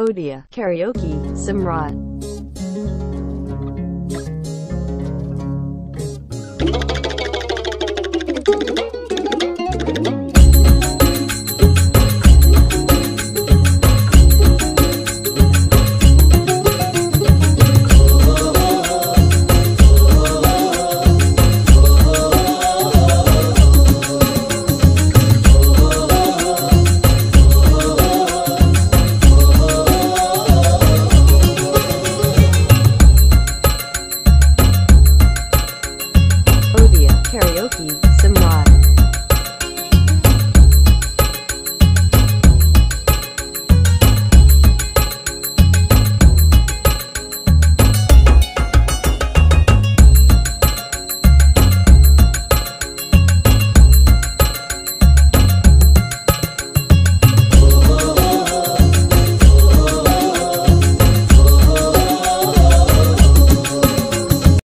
Odia Karaoke Simrat. karaoke, some mod.